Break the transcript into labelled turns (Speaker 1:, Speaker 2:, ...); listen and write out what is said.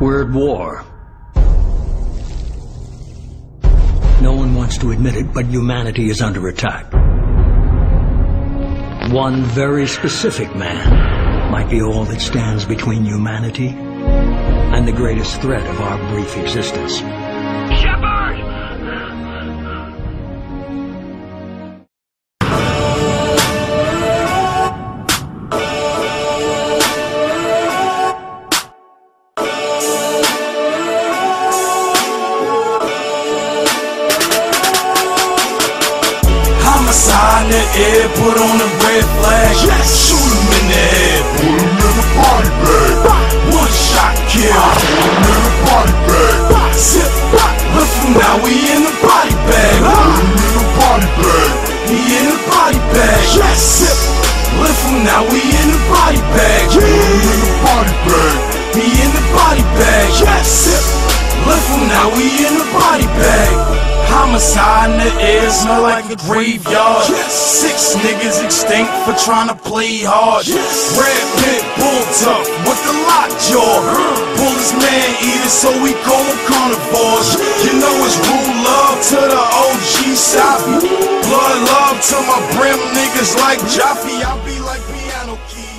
Speaker 1: Word war. No one wants to admit it, but humanity is under attack. One very specific man might be all that stands between humanity and the greatest threat of our brief existence.
Speaker 2: Shepard!
Speaker 3: Homicide in the air, put on the red flag. Yes. Shoot him in the head, eh, put him in the body bag. One shot kill, put him in the body bag. Zip, look from now we in the body bag. Put him in the body bag. He in the body bag. Yes. Zip, look from now we in the body bag. Put him in the body bag. He in the body bag. Yes. Zip, look from now we in the body bag. Homicide in the air, smell like a graveyard. Six niggas extinct for trying to play hard. Red pit, bull tough with the lockjaw. Bull is man eater, so we call them carnivores. You know it's rule love to the OG Sappy. Blood love to my brim niggas like Jaffe. I be like piano keys. They be like